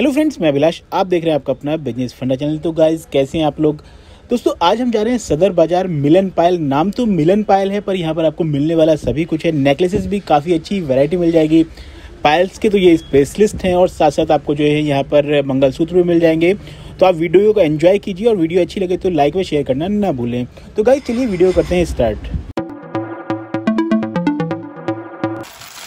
Hello friends मैं अभिलाष। आप देख रहे हैं आपका अपना बिज़नेस फंडा चैनल तो गाइस कैसे हैं आप लोग? दोस्तों, आज हम जा रहे हैं सदर बाज़ार मिलन पायल। नाम तो मिलन पायल है, पर यहाँ पर आपको मिलने वाला सभी कुछ है। नेकलेसेस भी काफ़ी अच्छी वैरायटी मिल जाएगी। पायल्स के तो ये स्पेशलिस्ट हैं और साथ साथ आपको जो है यहाँ पर मंगलसूत्र भी मिल जाएँगे। तो आप वीडियो को एंजॉय कीजिए और वीडियो अच्छी लगे तो लाइक व शेयर करना ना भूलें। तो गाइज़ चलिए वीडियो करते हैं स्टार्ट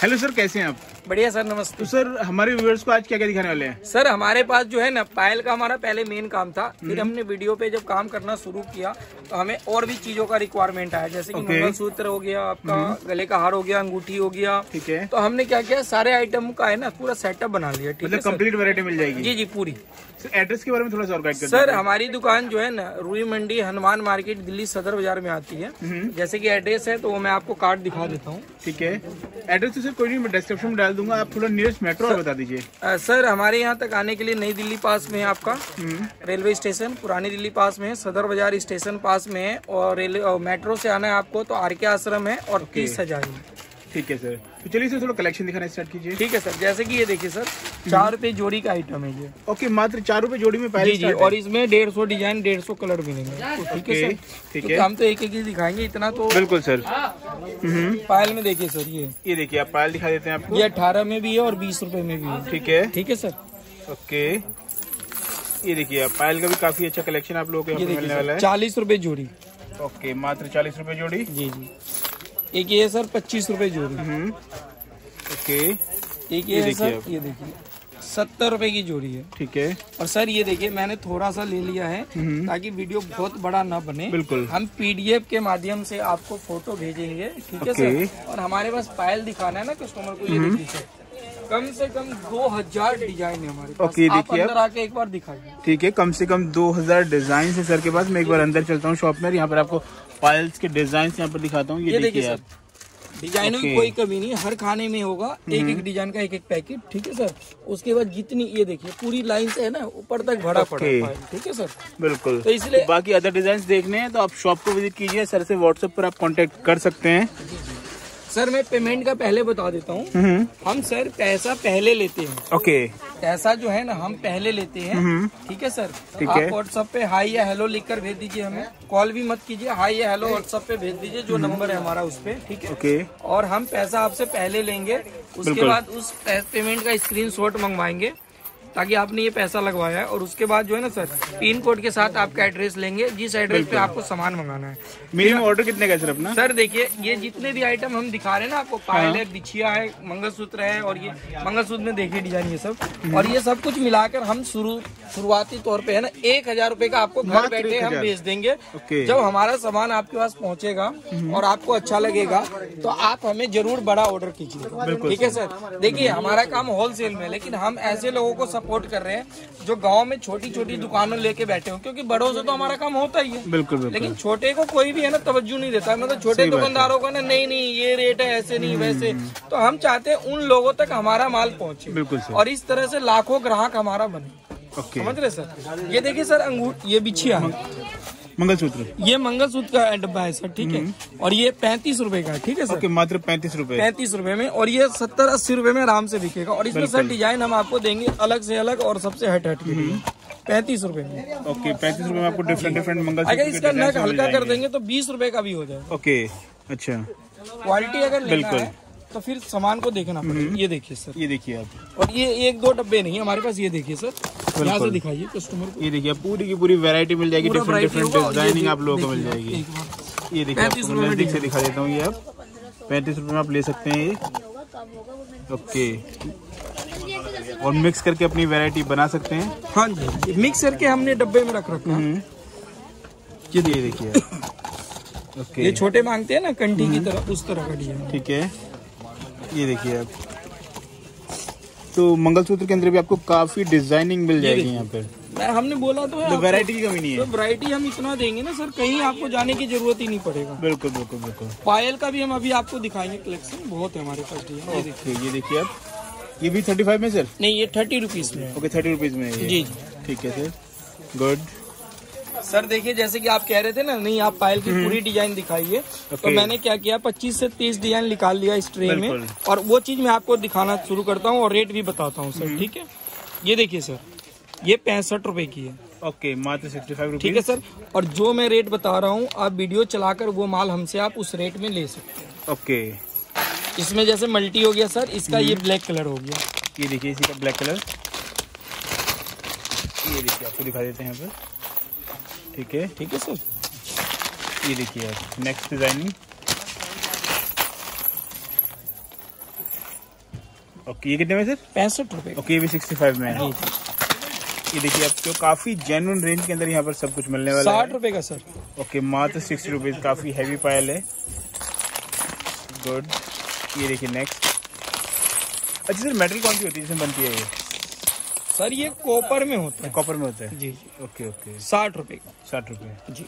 हेलो सर कैसे हैं आप? बढ़िया सर नमस्ते। तो सर हमारे व्यूअर्स को आज क्या क्या दिखाने वाले हैं? सर हमारे पास जो है ना पायल का हमारा पहले मेन काम था। फिर हमने वीडियो पे जब काम करना शुरू किया तो हमें और भी चीज़ों का रिक्वायरमेंट आया। जैसे कि Okay. मंगलसूत्र हो गया आपका गले का हार हो गया अंगूठी हो गया। ठीक है। तो हमने क्या किया सारे आइटम का है ना पूरा सेटअप बना लिया ठीक है मतलब सर? कंप्लीट मिल जाएगी। जी जी पूरी। एड्रेस के बारे में थोड़ा सा और गाइड सर हमारी दुकान जो है ना रूई मंडी हनुमान मार्केट दिल्ली सदर बाज़ार में आती है। जैसे कि एड्रेस है तो वो मैं आपको कार्ड दिखा देता हूँ। ठीक है। एड्रेस तो सर कोई नहीं डिस्क्रिप्शन में डाल दूँगा आप थोड़ा नियरेस्ट मेट्रो और बता दीजिए। सर हमारे यहाँ तक आने के लिए नई दिल्ली पास में है आपका। रेलवे स्टेशन पुरानी दिल्ली पास में है सदर बाज़ार स्टेशन पास में है और रेलवे मेट्रो से आना है आपको तो आर के आश्रम है और तीस हज़ार में। ठीक है सर। तो चलिए सर थोड़ा कलेक्शन दिखाना स्टार्ट कीजिए। ठीक है सर। जैसे कि ये देखिए सर चार रुपए जोड़ी का आइटम है ये। ओके मात्र चार रुपए जोड़ी में पहले जी जी और इसमें डेढ़ सौ डिज़ाइन डेढ़ सौ कलर मिलेंगे। तो ठीक है सर? ठीक है। हम तो एक एक ही दिखाएँगे इतना तो बिल्कुल सर। पायल में देखिए सर ये। ये देखिए आप पायल दिखा देते हैं आपको। ये अठारह में भी है और बीस रुपए में भी है। ठीक है। ठीक है सर। ओके। ये देखिए आप पायल का भी काफ़ी अच्छा कलेक्शन आप लोगों को मिलने वाला है। चालीस रूपए जोड़ी। ओके मात्र चालीस रूपए जोड़ी। जी जी। एक ये सर पच्चीस रुपए जोड़ी। हम्म। ओके। एक ये देखिए ये देखिए। सत्तर रुपए की जोड़ी है। ठीक है। और सर ये देखिए मैंने थोड़ा सा ले लिया है ताकि वीडियो बहुत बड़ा ना बने। बिल्कुल। हम पीडीएफ के माध्यम से आपको फ़ोटो भेजेंगे ठीक है सर? और हमारे पास पायल दिखाना है ना कस्टमर को ये देखिए कम से कम दो हज़ार डिज़ाइन है हमारे पास। आप देखिए अंदर आके एक बार दिखाइए। ठीक है कम से कम 2000 डिज़ाइन है सर के पास। मैं एक बार अंदर चलता हूँ शॉप में यहाँ पर आपको पायल्स के डिज़ाइन यहाँ पर दिखाता हूँ। ये ये देखिए देखिए आप। डिजाइनों की कोई कमी नहीं हर खाने में होगा एक एक डिज़ाइन का एक एक पैकेट ठीक है सर? उसके बाद जितनी ये देखिए पूरी लाइन से है ना ऊपर तक भरा पड़ा है ठीक है सर? बिल्कुल। तो इसलिए- बाकी अदर डिज़ाइन देखने हैं तो आप शॉप को विज़िट कीजिए सर से व्हाट्सएप पर आप कॉन्टेक्ट कर सकते हैं। सर मैं पेमेंट का पहले बता देता हूँ। हम्म। हम सर पैसा पहले लेते हैं। ओके। पैसा जो है ना हम पहले लेते हैं। ठीक है सर? ठीक आप। व्हाट्सएप पे हाई या हेलो लिखकर भेज दीजिए हमें। कॉल भी मत कीजिए हाई या हेलो व्हाट्सएप पे भेज दीजिए जो नंबर है हमारा उस पे ठीक है? ओके। और हम पैसा आपसे पहले लेंगे उसके बाद उस पेमेंट का स्क्रीन शॉट मंगवाएँगे। ताकि आपने ये पैसा लगवाया है और उसके बाद जो है ना सर पिन कोड के साथ आपका एड्रेस लेंगे जिस एड्रेस पे आपको सामान मंगाना है। मिनिमम ऑर्डर कितने का सर अपना? सर देखिए ये जितने भी आइटम हम दिखा रहे हैं ना आपको पायल है। बिछिया है मंगलसूत्र है और ये मंगलसूत्र में देखिए डिज़ाइन ये सब। और ये सब कुछ मिलाकर हम शुरू शुरुआती तौर पे है ना एक हज़ार रूपए का आपको घर बैठे हम। भेज देंगे। जब हमारा सामान आपके पास पहुंचेगा और आपको अच्छा लगेगा तो आप हमें ज़रूर बड़ा ऑर्डर कीजिए ठीक है सर। देखिए हमारा काम होलसेल में है, लेकिन हम ऐसे लोगों को सपोर्ट कर रहे हैं जो गाँव में छोटी छोटी दुकानों लेके बैठे हो क्योंकि बड़ों से तो हमारा काम होता ही है। बिल्कुल बिल्कुल। लेकिन छोटे को कोई भी है ना तवज्जो नहीं देता। मतलब छोटे। दुकानदारों को ना नहीं नहीं ये रेट है ऐसे नहीं वैसे। तो हम चाहते हैं उन लोगों तक हमारा माल पहुँचे। बिल्कुल और इस तरह से लाखों ग्राहक हमारा बने। समझ रहे सर? ये देखिए सर अंगूर ये बिछिया है। मंगलसूत्र। ये मंगलसूत्र का डब्बा है सर ठीक है। और ये पैंतीस रूपए का ठीक है सर? ओके मात्र पैंतीस रुपए। पैंतीस रुपए में और ये सत्तर अस्सी रुपए में आराम से बिकेगा। और इसमें सर डिज़ाइन हम आपको देंगे अलग से अलग और सबसे हट हट के। पैंतीस रुपए में। ओके पैंतीस रूपए में आपको डिफरेंट डिफरेंट मंगल अगर इसका नग हल्का कर देंगे तो बीस रूपए का भी हो जाए ओके अच्छा। क्वालिटी अगर बिल्कुल। तो फिर सामान को देखना पड़ेगा। ये देखिए सर। ये देखिए आप। और ये एक दो डब्बे नहीं हमारे पास ये देखिए सर। यहाँ से दिखाइए कस्टमर को। ये देखिए पूरी की पूरी वैरायटी मिल जाएगी डिफरेंट डिफरेंट डिज़ाइनिंग आप लोगों को मिल जाएगी। ये देखिए 35 आपको नज़दीक से दिखा। देता हूँ ये आप पैंतीस रुपए में आप ले सकते हैं ये। ओके और मिक्स करके अपनी वैरायटी बना सकते हैं। हाँ जी। मिक्स करके हमने डब्बे में रख रखा है। ये देखिए ओके ये छोटे मांगते हैं ना कंठी की तरह उस तरह का डिज़ाइन ठीक है। ये देखिए आप। तो मंगलसूत्र के अंदर भी आपको काफ़ी डिज़ाइनिंग मिल जाएगी यहाँ पे। हमने बोला तो है तो वैरायटी की कमी नहीं तो है वैरायटी हम इतना देंगे ना सर कहीं आपको जाने की ज़रूरत ही नहीं पड़ेगा। बिल्कुल बिल्कुल बिल्कुल। पायल का भी हम अभी आपको दिखाएँगे कलेक्शन बहुत है हमारे पास ये देखिए। ओके ये देखिए आप। ये भी थर्टी फाइव में सर? नहीं ये थर्टी रुपीज़ में ओके थर्टी रुपीज़ में जी ठीक है सर। गुड सर देखिए जैसे कि आप कह रहे थे ना नहीं आप पायल की पूरी डिज़ाइन दिखाइए। तो मैंने क्या किया 25 से 30 डिज़ाइन निकाल लिया इस ट्रे में। और वो चीज़ मैं आपको दिखाना शुरू करता हूँ और रेट भी बताता हूँ सर ठीक है? ये देखिए सर ये पैंसठ रुपए की है। ओके मात्र सिक्सटी फाइव ठीक है सर? और जो मैं रेट बता रहा हूँ आप वीडियो चलाकर वो माल हमसे आप उस रेट में ले सकते हैं। ओके इसमें जैसे मल्टी हो गया सर इसका ये ब्लैक कलर हो गया। ये देखिए इसी का ब्लैक कलर ये देखिए आपको दिखा देते हैं यहाँ पर। ठीक है ठीक है सर? ये देखिए आप नेक्स्ट डिज़ाइनिंग ओके ये कितने में सर? पैंसठ रुपए ओके ये भी सिक्सटी फाइव में है। ये देखिए आपको काफ़ी जेनुअन रेंज के अंदर यहाँ पर सब कुछ मिलने वाला साठ है। रुपए का सर। ओके मात्र सिक्सटी रुपीज़ काफ़ी हैवी पायल है। गुड ये देखिए नेक्स्ट अच्छा सर मेटल कौन सी होती है जिसमें बनती है ये? सर ये कॉपर में होता है। कॉपर में होता है? जी जी। Okay okay. साठ रुपए का। साठ रुपये जी।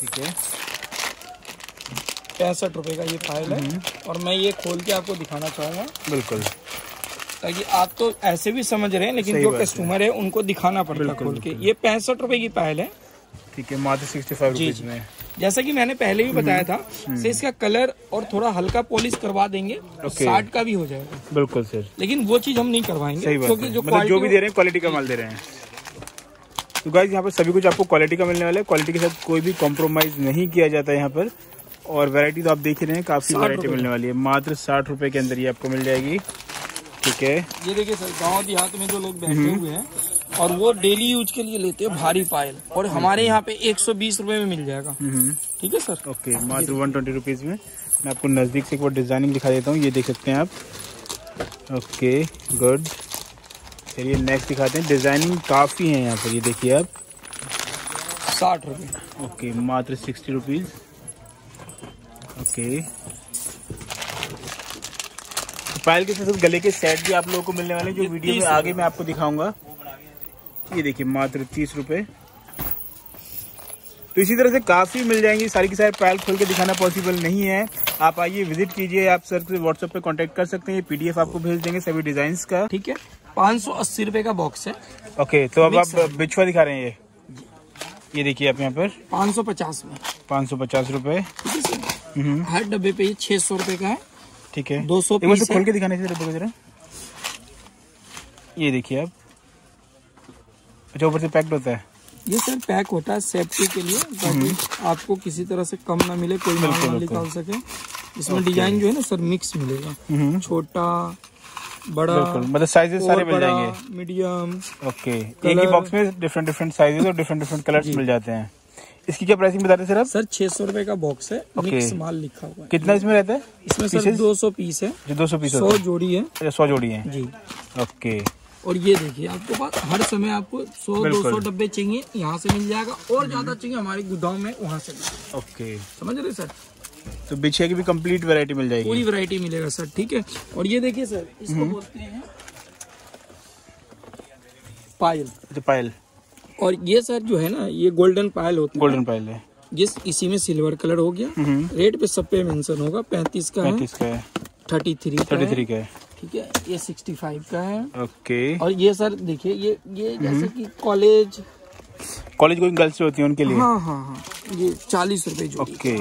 ठीक है। पैंसठ रुपए का ये फ़ाइल है। और मैं ये खोल के आपको दिखाना चाहूँगा। बिल्कुल। ताकि आप तो ऐसे भी समझ रहे हैं लेकिन जो बात है। कस्टमर है उनको दिखाना पड़ता है बिल्कुल, खोल के। ये पैंसठ रुपए की पायल है। ठीक है मात्र सिक्सटी फाइव जी, रुपीज़। में। जैसा कि मैंने पहले भी बताया था से इसका कलर और थोड़ा हल्का पॉलिश करवा देंगे। साठ का भी हो जाएगा। बिल्कुल सर। लेकिन वो चीज़ हम नहीं करवाएँगे क्योंकि जो मतलब जो भी दे रहे हैं क्वालिटी का माल दे रहे हैं। तो गाइज़ यहाँ पर सभी कुछ आपको क्वालिटी का मिलने वाला है। क्वालिटी के साथ कोई भी कॉम्प्रोमाइज नहीं किया जाता है यहाँ पर। और वैरायटी तो आप देख ही रहे हैं काफ़ी 60 वैरायटी मिलने वाली है। मात्र साठ रुपए के अंदर ये आपको मिल जाएगी। ठीक है। ये देखिए सर गाँव देहात में जो लोग बैठे हुए हैं और वो डेली यूज़ के लिए लेते हैं भारी पायल और हमारे यहाँ पे एक सौ बीस रूपए में मिल जाएगा। हम्म। ठीक है सर ओके मात्र वन ट्वेंटी रुपीज़ में। मैं आपको नज़दीक से एक बार डिज़ाइनिंग दिखा देता हूँ। ये देख सकते हैं आप। ओके गुड चलिए नेक्स्ट दिखाते हैं। डिज़ाइनिंग काफ़ी है यहाँ पर ये देखिए आप। साठ रुपए। ओके मात्र सिक्सटी रुपीज़ ओके पायल के साथ गले के सेट भी आप लोगों को मिलने वाले हैं जो वीडियो में आगे मैं आपको दिखाऊँगा। ये देखिए मात्र तीस रुपए। तो इसी तरह से काफ़ी मिल जाएँगी। सारी की सारी पायल खोल के दिखाना पॉसिबल नहीं है। आप आइए विज़िट कीजिए आप सर से व्हाट्सएप पे कांटेक्ट कर सकते हैं। ये पीडीएफ आपको भेज देंगे सभी डिज़ाइन का। ठीक है? पाँच सौ अस्सी रूपए का बॉक्स है। ओके तो अब आप बिछुआ दिखा रहे हैं ये? ये देखिए आप यहाँ पर। पाँच सौ पचास में। पाँच सौ पचास रुपए। ठीक है सर हम्म, हर डब्बे पे ये छह सौ रुपये का है। ठीक है। 200 एक बार से। खोल के दिखाने से डब्बे को जरा। ये देखिए आप। अच्छा ऊपर से पैक्ड होता है। ये सर पैक होता है सेफ्टी के लिए ताकि आपको किसी तरह से कम ना मिले कोई माल। निकाल सके। इसमें डिज़ाइन जो है ना सर मिक्स मिलेगा। हम्म, छोटा बड़ा मतलब साइजेस सारे मिल जाएँगे। मीडियम ओके एक ही बॉक्स में डिफरेंट डिफरेंट साइजेस और डिफरेंट डिफरेंट कलर्स मिल जाते हैं। इसकी क्या प्राइसिंग बता रहे सर आप? सर छह सौ रुपये का बॉक्स है। Okay. मिक्स माल लिखा हुआ है। कितना इसमें रहता है? इसमें सर दो सौ पीस है। जो दो सौ पीस सौ जोड़ी है। है सौ जोड़ी है। जी। ओके और ये देखिए आपके पास हर समय आपको सौ दो बिल्कुल। सौ डब्बे चाहिए यहाँ से मिल जाएगा और ज़्यादा चाहिए हमारे गुदाम में वहाँ से। ओके समझ रहे सर? तो बिछिया की भी कंप्लीट वैरायटी मिल जाएगी। पूरी वैरायटी मिलेगा सर ठीक है? और ये देखिए सर इसको हम्म। बोलते हैं पायल। अच्छा पायल। और ये सर जो है ना ये गोल्डन पायल होता है। गोल्डन पायल है। जिस इसी में सिल्वर कलर हो गया। हम्म, रेट पे सब पे मेंशन होगा पैंतीस का पैंतीस का है। थर्टी थ्री थर्टी थ्री का है। ठीक है? ये सिक्सटी फाइव का है। ओके और ये सर देखिए ये ये जैसे कि कॉलेज कॉलेज कोई गर्ल्स होती है उनके लिए? हाँ हाँ हाँ। ये चालीस रुपए जो ओके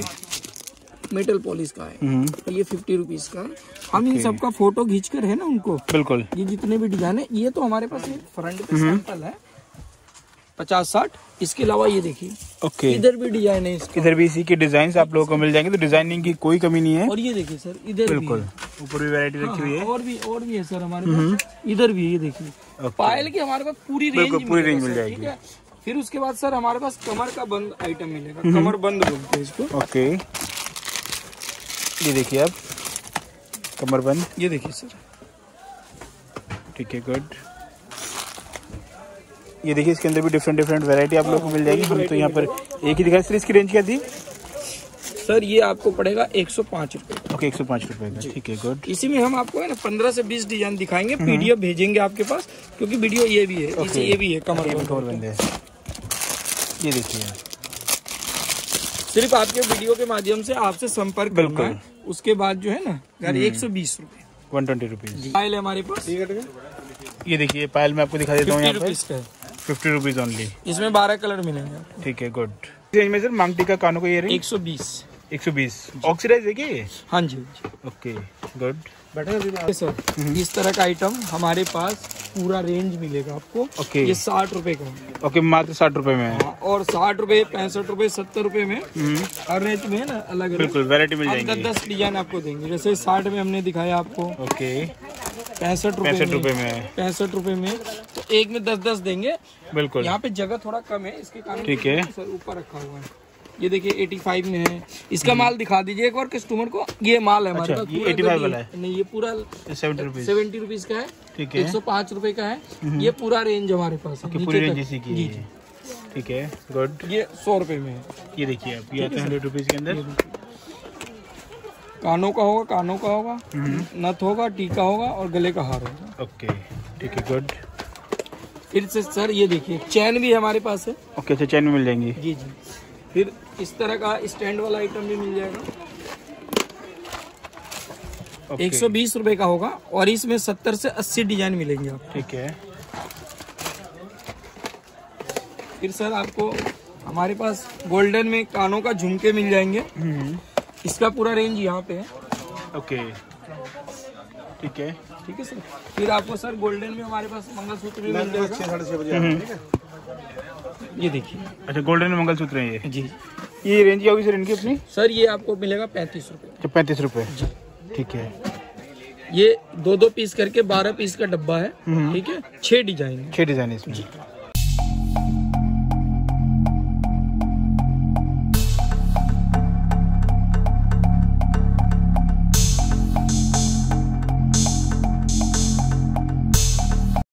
मेटल पॉलिश का है। हम्म, और ये फिफ्टी रुपीज़ का है। हम इन सब सबका फ़ोटो खींच कर है ना उनको? बिल्कुल। ये जितने भी डिज़ाइन है ये तो हमारे पास फ्रंट पे हम्म। सैंपल है। पचास साठ इसके अलावा ये देखिए। ओके इधर भी डिज़ाइन है इसका। इधर भी इसी के डिज़ाइन आप लोगों को मिल जाएँगे तो डिज़ाइनिंग की कोई कमी नहीं है। और ये देखिए सर इधर बिल्कुल। ऊपर भी वैरायटी रखी हुई हाँ, है और भी और भी है सर हमारे पास। इधर भी ये देखिए। पायल की हमारे पास पूरी रेंज पूरी range मिल जाएगी। फिर उसके बाद सर हमारे पास कमर का बंद आइटम मिलेगा। कमर बंद बोलते हैं इसको। ओके ये देखिए आप। कमरबंद ये देखिए सर। ठीक है गुड ये देखिए इसके अंदर भी डिफरेंट डिफरेंट वैरायटी आप लोग को मिल जाएगी। हम तो यहाँ पर एक ही दिखा सर इसकी रेंज क्या थी? सर ये आपको पड़ेगा एक सौ पाँच रुपये ओके एक सौ पाँच रुपये का। ठीक है गुड इसी में हम आपको है ना पंद्रह से बीस डिज़ाइन दिखाएँगे। पीडीएफ भेजेंगे आपके पास क्योंकि वीडियो ये भी है इसी Okay. ये भी है कमर बंद। ये देखिए। सिर्फ़ आपके वीडियो के माध्यम से आपसे संपर्क करना बिल्कुल। है उसके बाद जो है ना घर एक सौ बीस रूपए। वन ट्वेंटी रुपीज़ फ़ाइल है हमारे पास। ये देखिए पायल में आपको दिखा देता हूँ यहाँ पर। है। फिफ्टी रुपीज़ ओनली इसमें बारह कलर मिलेंगे ठीक है गुड रेंज में सर मांगटी का कानों को ये रेंज एक सौ बीस। एक सौ बीस। ऑक्सीडाइज है क्या हाँ जी ओके गुड ये सर इस तरह का आइटम हमारे पास पूरा रेंज मिलेगा आपको। ओके। ये साठ रुपए का ओके मात्र साठ रुपए में है। और साठ रुपए पैंसठ रुपए सत्तर रुपए में हम्म, हर रेंज में ना अलग अलग बिल्कुल वैरायटी मिल जाएँगी। दस डिज़ाइन आपको देंगे। जैसे साठ में हमने दिखाया आपको। ओके पैंसठ रुपए पैंसठ में। रुपए में। पैंसठ रुपए में। तो एक में दस दस देंगे। बिल्कुल। यहाँ पे जगह थोड़ा कम है इसके कारण ठीक है। सर ऊपर रखा हुआ है। ये देखिए 85 में है। इसका माल दिखा दीजिए एक बार कस्टमर को। ये माल है हमारे अच्छा, ये 85 वाला है? नहीं ये पूरा सेवेंटी रुपीज़ सेवेंटी रुपीज़ का है। ठीक है। एक सौ पाँच रूपए का है। ये पूरा रेंज हमारे पास है। पूरी रेंज इसी की है। ठीक है गुड ये सौ रुपए में है। ये देखिए आप ये हंड्रेड रुपीज़ के अंदर। कानों का होगा कानों का होगा हम्म, नथ होगा टीका होगा और गले का हार होगा। ओके ठीक है गुड फिर से सर ये देखिए चैन भी हमारे पास है। ओके अच्छा चैन में मिल जाएँगी। जी जी। फिर इस तरह का स्टैंड वाला आइटम भी मिल जाएगा। एक सौ बीस रुपए का होगा और इसमें सत्तर से अस्सी डिज़ाइन मिलेंगे आपको। ठीक है। फिर सर आपको हमारे पास गोल्डन में कानों का झुमके मिल जाएँगे। हम्म, इसका पूरा रेंज यहाँ पे है। ओके ठीक है। ठीक है सर? फिर आपको सर गोल्डन में हमारे पास मंगलसूत्र भी मिल जाएगा। हम्म, ये देखिए। अच्छा गोल्डन में मंगलसूत्र है ये? जी। ये रेंज क्या होगी सर इनकी अपनी? सर ये आपको मिलेगा पैंतीस रुपए। अच्छा पैंतीस रुपए। ठीक है। ये दो दो पीस करके बारह पीस का डब्बा है। हम्म। ठीक है? छह डिज़ाइन छह डिज़ाइन इसमें।